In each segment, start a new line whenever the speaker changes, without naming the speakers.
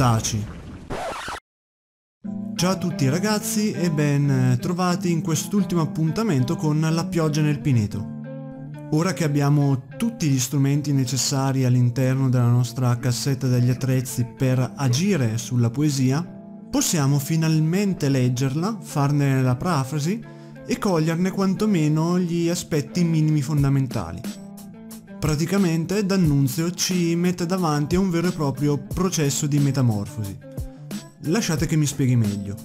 Taci. Ciao a tutti ragazzi e ben trovati in quest'ultimo appuntamento con La pioggia nel pineto. Ora che abbiamo tutti gli strumenti necessari all'interno della nostra cassetta degli attrezzi per agire sulla poesia, possiamo finalmente leggerla, farne la parafrasi e coglierne quantomeno gli aspetti minimi fondamentali. Praticamente D'Annunzio ci mette davanti a un vero e proprio processo di metamorfosi. Lasciate che mi spieghi meglio.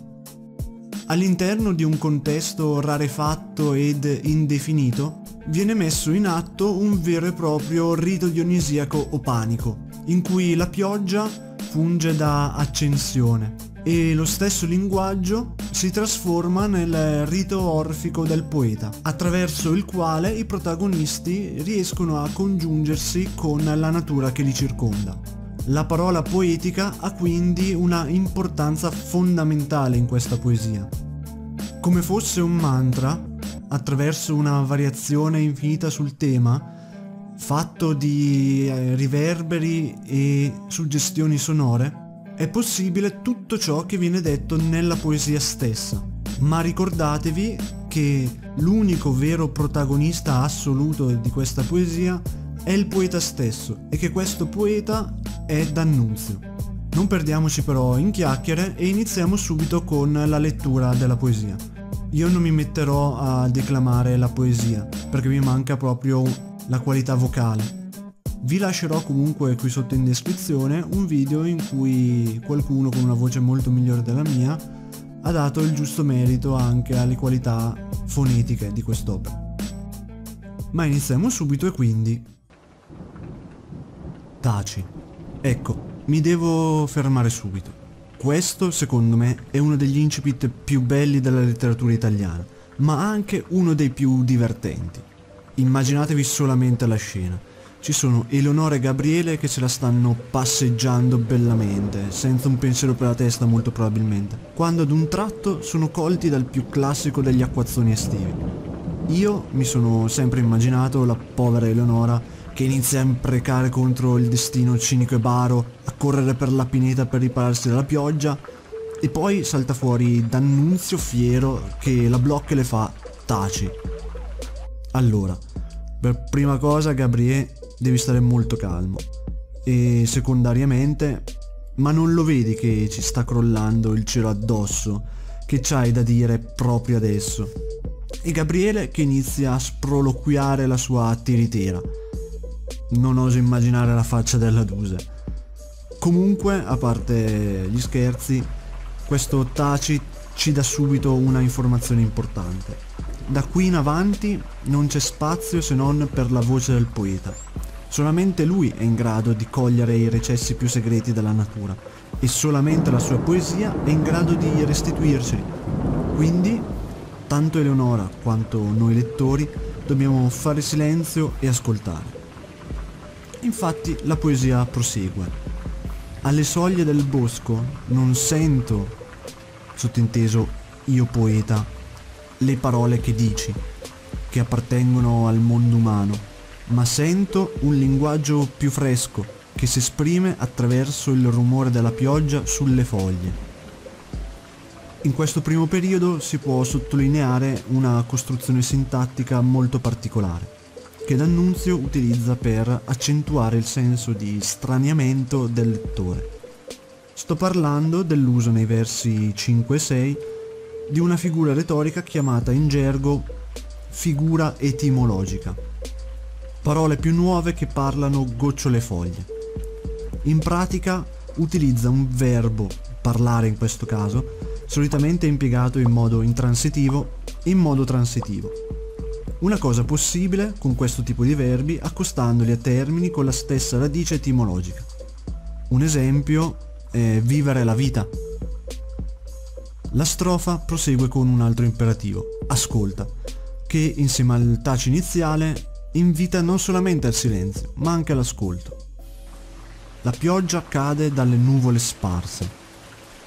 All'interno di un contesto rarefatto ed indefinito, viene messo in atto un vero e proprio rito dionisiaco o panico, in cui la pioggia funge da accensione e lo stesso linguaggio si trasforma nel rito orfico del poeta, attraverso il quale i protagonisti riescono a congiungersi con la natura che li circonda. La parola poetica ha quindi una importanza fondamentale in questa poesia. Come fosse un mantra, attraverso una variazione infinita sul tema, fatto di eh, riverberi e suggestioni sonore, è possibile tutto ciò che viene detto nella poesia stessa. Ma ricordatevi che l'unico vero protagonista assoluto di questa poesia è il poeta stesso e che questo poeta è D'Annunzio. Non perdiamoci però in chiacchiere e iniziamo subito con la lettura della poesia. Io non mi metterò a declamare la poesia perché mi manca proprio la qualità vocale. Vi lascerò comunque qui sotto in descrizione un video in cui qualcuno con una voce molto migliore della mia ha dato il giusto merito anche alle qualità fonetiche di quest'opera. Ma iniziamo subito e quindi... Taci. Ecco, mi devo fermare subito. Questo, secondo me, è uno degli incipit più belli della letteratura italiana, ma anche uno dei più divertenti. Immaginatevi solamente la scena. Ci sono Eleonora e Gabriele che se la stanno passeggiando bellamente, senza un pensiero per la testa molto probabilmente, quando ad un tratto sono colti dal più classico degli acquazzoni estivi. Io mi sono sempre immaginato la povera Eleonora che inizia a imprecare contro il destino cinico e baro, a correre per la pineta per ripararsi dalla pioggia, e poi salta fuori D'Annunzio fiero che la blocca e le fa taci. Allora, per prima cosa Gabriele devi stare molto calmo. E secondariamente, ma non lo vedi che ci sta crollando il cielo addosso? Che c'hai da dire proprio adesso? E Gabriele che inizia a sproloquiare la sua tiritera non oso immaginare la faccia della Duse. Comunque, a parte gli scherzi, questo Taci ci dà subito una informazione importante. Da qui in avanti non c'è spazio se non per la voce del poeta. Solamente lui è in grado di cogliere i recessi più segreti della natura e solamente la sua poesia è in grado di restituirceli. Quindi, tanto Eleonora quanto noi lettori dobbiamo fare silenzio e ascoltare. Infatti la poesia prosegue. Alle soglie del bosco non sento, sottinteso io poeta, le parole che dici, che appartengono al mondo umano, ma sento un linguaggio più fresco che si esprime attraverso il rumore della pioggia sulle foglie. In questo primo periodo si può sottolineare una costruzione sintattica molto particolare che D'Annunzio utilizza per accentuare il senso di straniamento del lettore. Sto parlando dell'uso nei versi 5 e 6 di una figura retorica chiamata in gergo figura etimologica, parole più nuove che parlano gocciole foglie. In pratica utilizza un verbo, parlare in questo caso, solitamente impiegato in modo intransitivo e in modo transitivo una cosa possibile con questo tipo di verbi accostandoli a termini con la stessa radice etimologica. Un esempio è vivere la vita. La strofa prosegue con un altro imperativo, ascolta, che insieme al taci iniziale invita non solamente al silenzio, ma anche all'ascolto. La pioggia cade dalle nuvole sparse.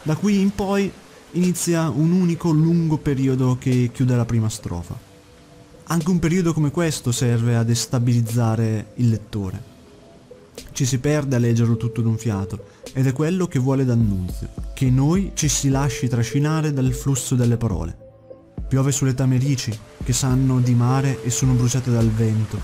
Da qui in poi inizia un unico lungo periodo che chiude la prima strofa. Anche un periodo come questo serve a destabilizzare il lettore. Ci si perde a leggerlo tutto d'un fiato ed è quello che vuole D'Annunzio, che noi ci si lasci trascinare dal flusso delle parole. Piove sulle tamerici, che sanno di mare e sono bruciate dal vento.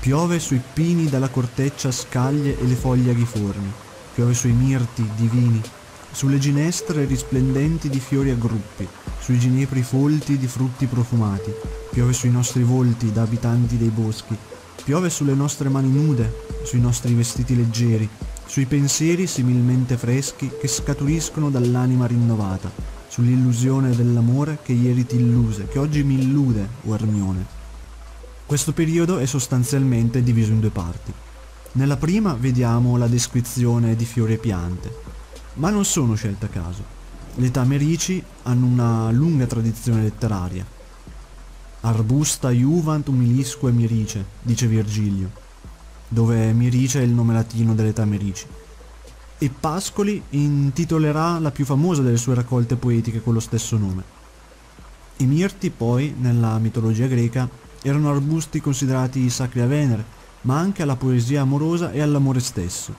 Piove sui pini dalla corteccia scaglie e le foglie aghiformi. Piove sui mirti divini, sulle ginestre risplendenti di fiori a gruppi, sui ginepri folti di frutti profumati. Piove sui nostri volti da abitanti dei boschi. Piove sulle nostre mani nude, sui nostri vestiti leggeri, sui pensieri similmente freschi che scaturiscono dall'anima rinnovata, sull'illusione dell'amore che ieri ti illuse, che oggi mi illude, o Ermione. Questo periodo è sostanzialmente diviso in due parti. Nella prima vediamo la descrizione di fiori e piante, ma non sono scelte a caso. Le tamerici hanno una lunga tradizione letteraria. Arbusta juvant umilisque mirice, dice Virgilio, dove mirice è il nome latino delle tamerici e Pascoli intitolerà la più famosa delle sue raccolte poetiche con lo stesso nome. I mirti poi, nella mitologia greca, erano arbusti considerati sacri a Venere, ma anche alla poesia amorosa e all'amore stesso.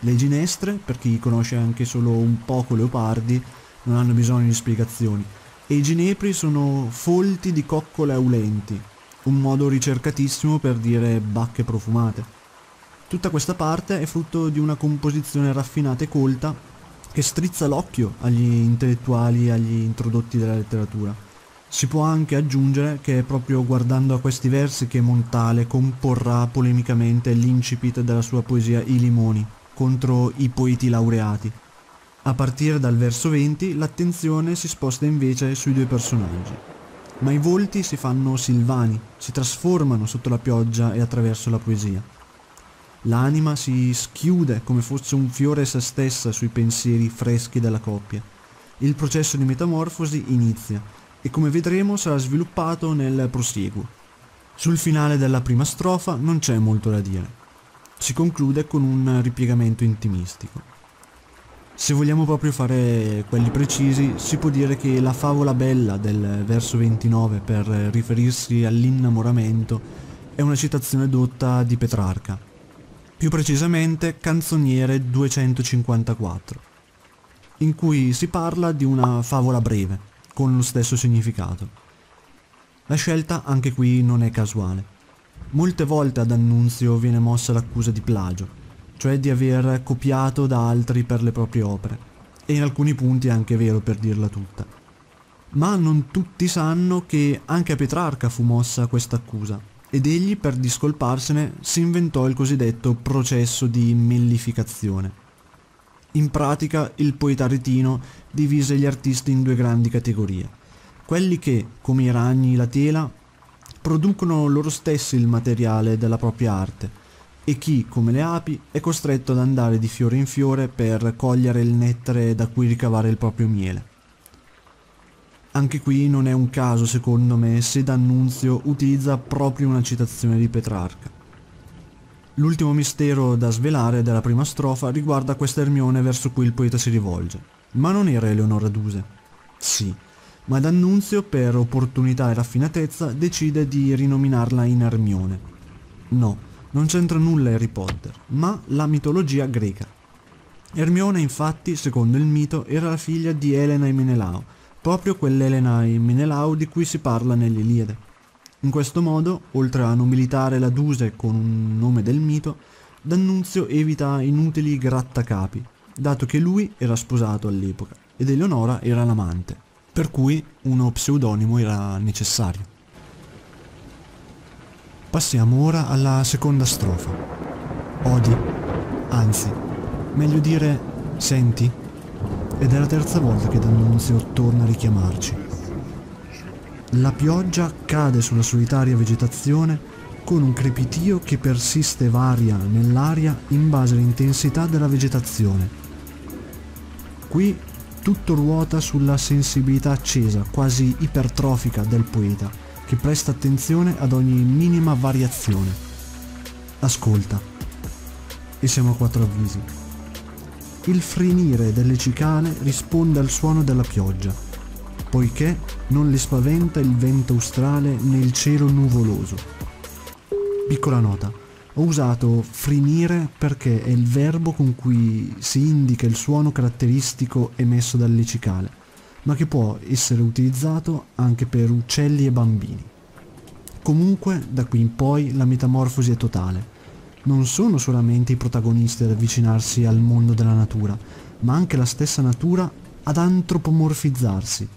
Le ginestre, per chi conosce anche solo un poco Leopardi, non hanno bisogno di spiegazioni, e i ginepri sono folti di coccole aulenti, un modo ricercatissimo per dire bacche profumate. Tutta questa parte è frutto di una composizione raffinata e colta che strizza l'occhio agli intellettuali e agli introdotti della letteratura. Si può anche aggiungere che è proprio guardando a questi versi che Montale comporrà polemicamente l'incipit della sua poesia I limoni contro i poeti laureati. A partire dal verso 20 l'attenzione si sposta invece sui due personaggi. Ma i volti si fanno silvani, si trasformano sotto la pioggia e attraverso la poesia. L'anima si schiude come fosse un fiore se stessa sui pensieri freschi della coppia. Il processo di metamorfosi inizia e come vedremo sarà sviluppato nel prosieguo. Sul finale della prima strofa non c'è molto da dire. Si conclude con un ripiegamento intimistico. Se vogliamo proprio fare quelli precisi, si può dire che la favola bella del verso 29 per riferirsi all'innamoramento è una citazione dotta di Petrarca, più precisamente Canzoniere 254, in cui si parla di una favola breve, con lo stesso significato. La scelta anche qui non è casuale. Molte volte ad Annunzio viene mossa l'accusa di plagio, cioè di aver copiato da altri per le proprie opere, e in alcuni punti è anche vero per dirla tutta. Ma non tutti sanno che anche a Petrarca fu mossa questa accusa, ed egli per discolparsene si inventò il cosiddetto processo di mellificazione. In pratica il poeta aretino divise gli artisti in due grandi categorie, quelli che, come i ragni la tela, producono loro stessi il materiale della propria arte, e chi, come le api, è costretto ad andare di fiore in fiore per cogliere il nettare da cui ricavare il proprio miele. Anche qui non è un caso, secondo me, se D'Annunzio utilizza proprio una citazione di Petrarca. L'ultimo mistero da svelare della prima strofa riguarda questa Ermione verso cui il poeta si rivolge. Ma non era Eleonora Duse? Sì, ma D'Annunzio, per opportunità e raffinatezza, decide di rinominarla in Ermione. No, non c'entra nulla Harry Potter, ma la mitologia greca. Ermione, infatti, secondo il mito, era la figlia di Elena e Menelao, proprio quell'Elena in Menelau di cui si parla nell'Iliade. In questo modo, oltre a nobilitare la Duse con un nome del mito, D'Annunzio evita inutili grattacapi, dato che lui era sposato all'epoca ed Eleonora era l'amante, per cui uno pseudonimo era necessario. Passiamo ora alla seconda strofa. Odi, anzi, meglio dire senti ed è la terza volta che D'Annunzio torna a richiamarci. La pioggia cade sulla solitaria vegetazione con un crepitio che persiste e varia nell'aria in base all'intensità della vegetazione. Qui tutto ruota sulla sensibilità accesa, quasi ipertrofica del poeta, che presta attenzione ad ogni minima variazione. Ascolta. E siamo a quattro avvisi. Il frenire delle cicale risponde al suono della pioggia, poiché non le spaventa il vento australe né il cielo nuvoloso. Piccola nota, Ho usato frinire perché è il verbo con cui si indica il suono caratteristico emesso dal lecicale, ma che può essere utilizzato anche per uccelli e bambini. Comunque, da qui in poi la metamorfosi è totale. Non sono solamente i protagonisti ad avvicinarsi al mondo della natura, ma anche la stessa natura ad antropomorfizzarsi.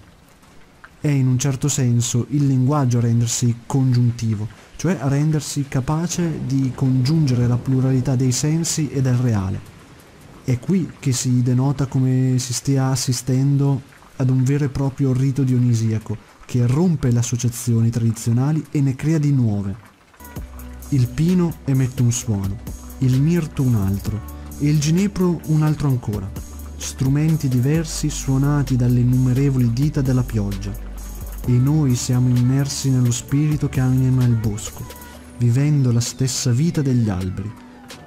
È in un certo senso il linguaggio a rendersi congiuntivo, cioè a rendersi capace di congiungere la pluralità dei sensi e del reale. È qui che si denota come si stia assistendo ad un vero e proprio rito dionisiaco, che rompe le associazioni tradizionali e ne crea di nuove. Il pino emette un suono, il mirto un altro e il ginepro un altro ancora, strumenti diversi suonati dalle innumerevoli dita della pioggia. E noi siamo immersi nello spirito che anima il bosco, vivendo la stessa vita degli alberi,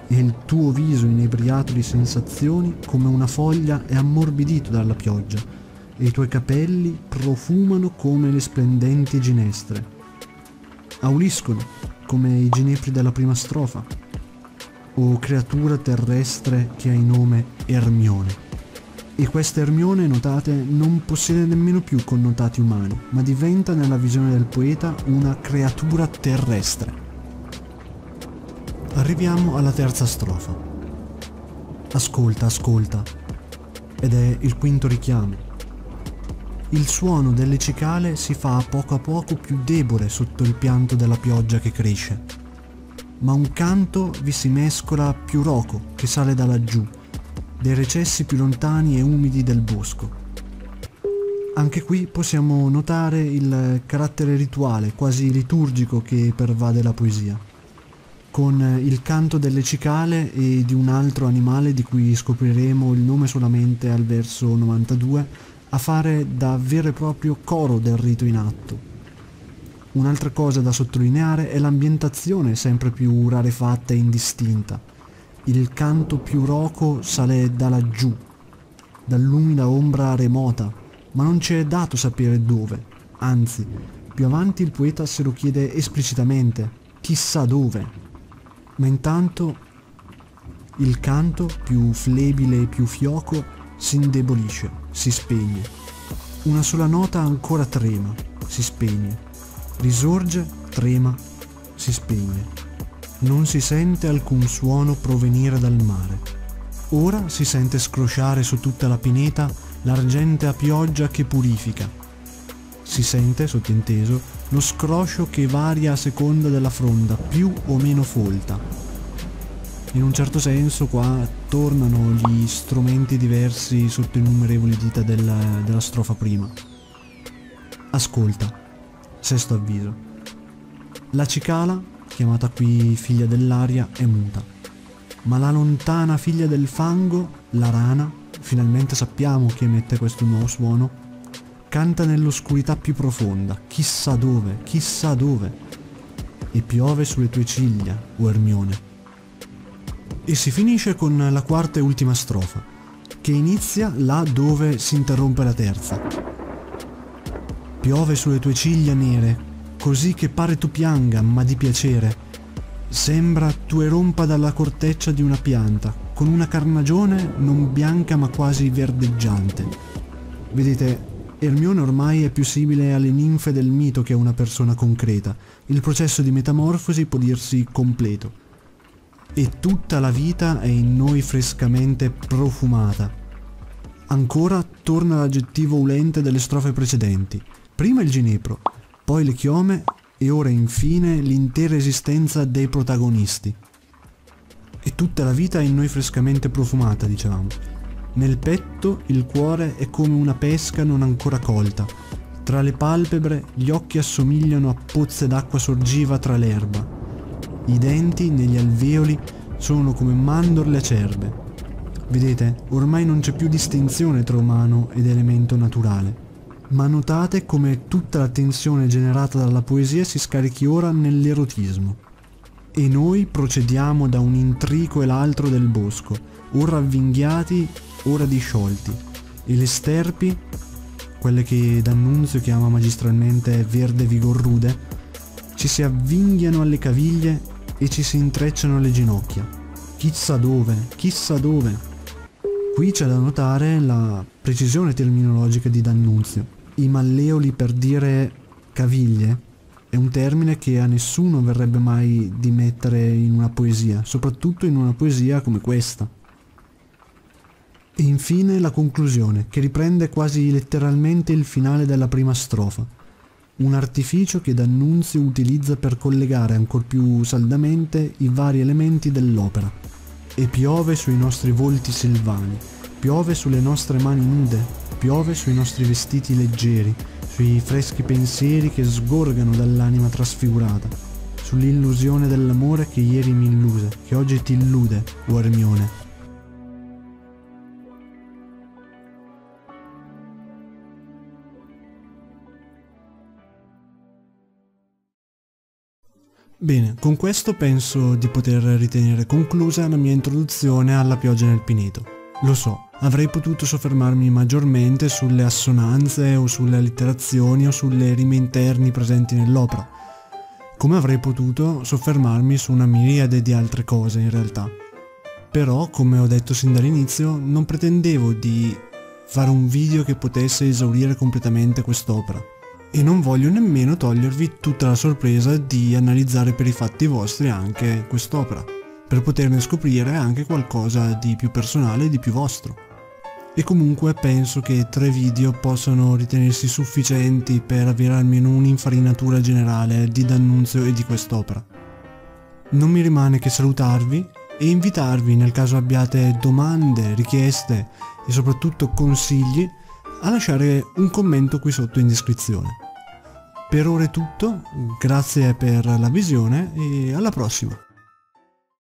e il tuo viso inebriato di sensazioni come una foglia è ammorbidito dalla pioggia, e i tuoi capelli profumano come le splendenti ginestre. Auliscono come i ginepri della prima strofa, o creatura terrestre che hai nome Ermione. E questa Ermione, notate, non possiede nemmeno più connotati umani, ma diventa nella visione del poeta una creatura terrestre. Arriviamo alla terza strofa. Ascolta, ascolta. Ed è il quinto richiamo. Il suono delle cicale si fa a poco a poco più debole sotto il pianto della pioggia che cresce. Ma un canto vi si mescola più roco che sale da laggiù dei recessi più lontani e umidi del bosco. Anche qui possiamo notare il carattere rituale, quasi liturgico che pervade la poesia, con il canto delle cicale e di un altro animale di cui scopriremo il nome solamente al verso 92, a fare da vero e proprio coro del rito in atto. Un'altra cosa da sottolineare è l'ambientazione sempre più rarefatta e indistinta, il canto più roco sale da laggiù, dall'umida ombra remota, ma non ci è dato sapere dove. Anzi, più avanti il poeta se lo chiede esplicitamente, chissà dove. Ma intanto il canto, più flebile e più fioco, si indebolisce, si spegne. Una sola nota ancora trema, si spegne. Risorge, trema, si spegne non si sente alcun suono provenire dal mare. Ora si sente scrosciare su tutta la pineta l'argentea pioggia che purifica. Si sente, sottinteso, lo scroscio che varia a seconda della fronda, più o meno folta. In un certo senso qua tornano gli strumenti diversi sotto innumerevoli dita della, della strofa prima. Ascolta. Sesto avviso. La cicala chiamata qui figlia dell'aria, è muta. Ma la lontana figlia del fango, la rana, finalmente sappiamo che emette questo nuovo suono, canta nell'oscurità più profonda, chissà dove, chissà dove, e piove sulle tue ciglia, o Ermione. E si finisce con la quarta e ultima strofa, che inizia là dove si interrompe la terza. Piove sulle tue ciglia nere, così che pare tu pianga, ma di piacere. Sembra tu erompa dalla corteccia di una pianta, con una carnagione non bianca ma quasi verdeggiante. Vedete, Ermione ormai è più simile alle ninfe del mito che a una persona concreta. Il processo di metamorfosi può dirsi completo. E tutta la vita è in noi frescamente profumata. Ancora torna l'aggettivo ulente delle strofe precedenti. Prima il ginepro, poi le chiome e ora infine l'intera esistenza dei protagonisti. E tutta la vita è in noi frescamente profumata, dicevamo. Nel petto il cuore è come una pesca non ancora colta. Tra le palpebre gli occhi assomigliano a pozze d'acqua sorgiva tra l'erba. I denti negli alveoli sono come mandorle acerbe. Vedete, ormai non c'è più distinzione tra umano ed elemento naturale ma notate come tutta la tensione generata dalla poesia si scarichi ora nell'erotismo. E noi procediamo da un intrico e l'altro del bosco, ora avvinghiati, ora disciolti, e le sterpi, quelle che D'Annunzio chiama magistralmente verde vigor rude, ci si avvinghiano alle caviglie e ci si intrecciano le ginocchia. Chissà dove, chissà dove. Qui c'è da notare la precisione terminologica di D'Annunzio. I malleoli per dire caviglie è un termine che a nessuno verrebbe mai di mettere in una poesia, soprattutto in una poesia come questa. E infine la conclusione, che riprende quasi letteralmente il finale della prima strofa. Un artificio che D'Annunzio utilizza per collegare ancor più saldamente i vari elementi dell'opera. E piove sui nostri volti silvani, piove sulle nostre mani nude, piove sui nostri vestiti leggeri, sui freschi pensieri che sgorgano dall'anima trasfigurata, sull'illusione dell'amore che ieri mi illuse, che oggi ti illude, o Ermione. Bene, con questo penso di poter ritenere conclusa la mia introduzione alla pioggia nel Pineto. Lo so, avrei potuto soffermarmi maggiormente sulle assonanze o sulle allitterazioni o sulle rime interni presenti nell'opera, come avrei potuto soffermarmi su una miriade di altre cose in realtà. Però, come ho detto sin dall'inizio, non pretendevo di fare un video che potesse esaurire completamente quest'opera e non voglio nemmeno togliervi tutta la sorpresa di analizzare per i fatti vostri anche quest'opera, per poterne scoprire anche qualcosa di più personale e di più vostro. E comunque penso che tre video possano ritenersi sufficienti per avere almeno un'infarinatura generale di D'Annunzio e di quest'opera. Non mi rimane che salutarvi e invitarvi nel caso abbiate domande, richieste e soprattutto consigli a lasciare un commento qui sotto in descrizione. Per ora è tutto, grazie per la visione e alla prossima!